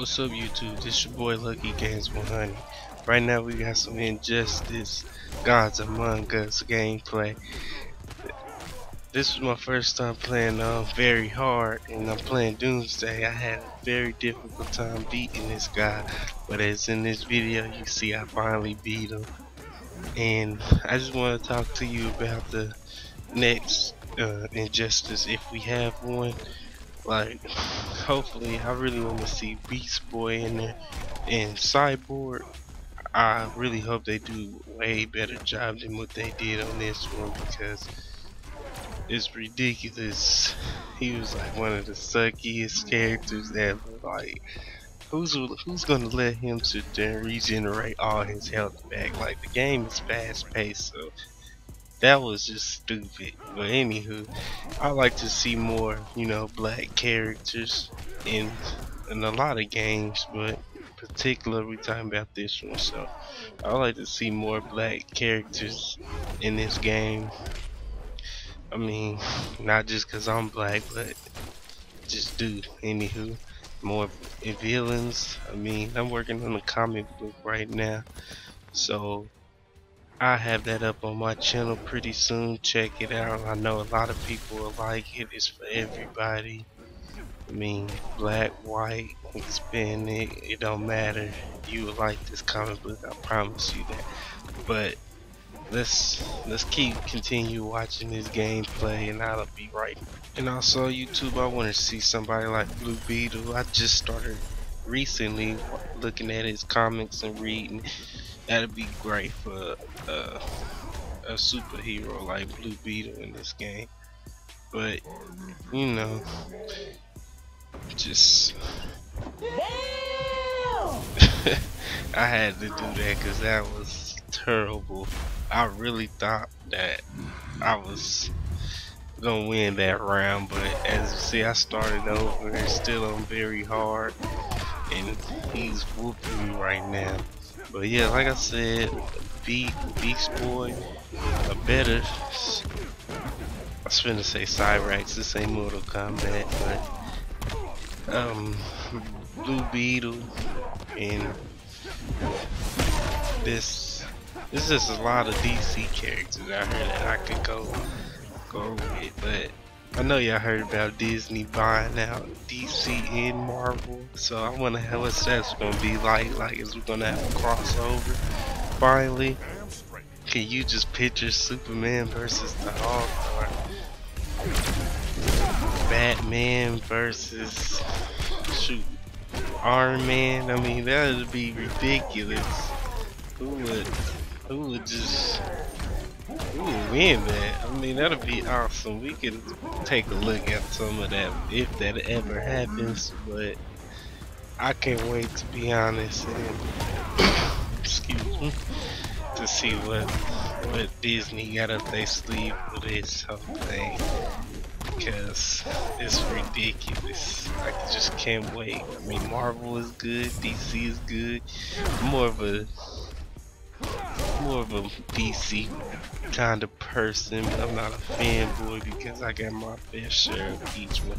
What's up YouTube? This your boy Lucky Games 100. Right now we got some Injustice Gods Among Us gameplay. This was my first time playing uh, very hard and I'm playing Doomsday. I had a very difficult time beating this guy but as in this video you see I finally beat him. And I just want to talk to you about the next uh, Injustice if we have one like hopefully I really want to see Beast Boy in there and Cyborg. I really hope they do way better job than what they did on this one because it's ridiculous. He was like one of the suckiest characters ever. Like who's who's gonna let him sit there and regenerate all his health back? Like the game is fast paced so that was just stupid. But anywho, I like to see more, you know, black characters in in a lot of games, but particular we talking about this one. So I like to see more black characters in this game. I mean, not just cause I'm black, but just do. Anywho, more villains. I mean, I'm working on a comic book right now, so I have that up on my channel pretty soon. Check it out. I know a lot of people will like it. It's for everybody. I mean, black, white, Hispanic, it don't matter. You will like this comic book, I promise you that. But let's let's keep continue watching this gameplay and I'll be right. And also YouTube, I want to see somebody like Blue Beetle. I just started recently looking at his comics and reading that'd be great for uh, a superhero like Blue Beetle in this game. But you know, just I had to do that because that was terrible. I really thought that I was gonna win that round, but as you see, I started over and still on very hard, and he's whooping me right now. But yeah, like I said, Beat Beast Boy, a better. I was finna say Cyrax. This ain't Mortal Kombat, but um, Blue Beetle and this. This is a lot of DC characters out here that I could go go with, but I know y'all heard about Disney buying out DC and Marvel, so I wonder how that's gonna be like. Like, is we gonna have a crossover finally? Can you just picture Superman versus the Hulk Batman versus shoot Iron Man? I mean, that would be ridiculous. Who would who would just who would win that. I mean, that'd be awesome. We can take a look at some of that if that ever happens. But I can't wait to be honest and excuse me to see what what Disney got up their sleeve for this whole thing because it's ridiculous. I just can't wait. I mean, Marvel is good, DC is good. more of a more of a DC kind of person. I'm not a fanboy because I got my fair share of each one.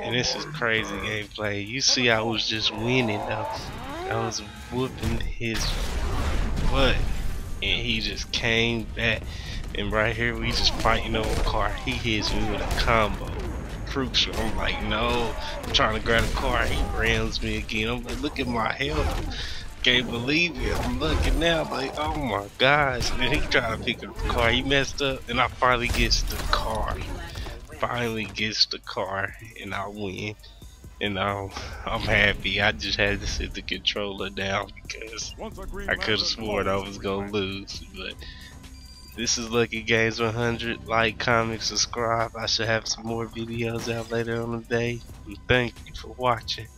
And this is crazy gameplay. You see I was just winning. I was whooping his butt. And he just came back. And right here we just fighting over a car. He hits me with a combo. Crucial. I'm like, no. I'm trying to grab a car. He rams me again. I'm like, look at my health can't believe it. I'm looking now like, oh my gosh. And he tried to pick up the car. He messed up and I finally gets the car. Finally gets the car and I win. And um, I'm happy. I just had to sit the controller down because I could have sworn I was going to lose. But this is Lucky Games 100. Like, comment, subscribe. I should have some more videos out later on the day. And thank you for watching.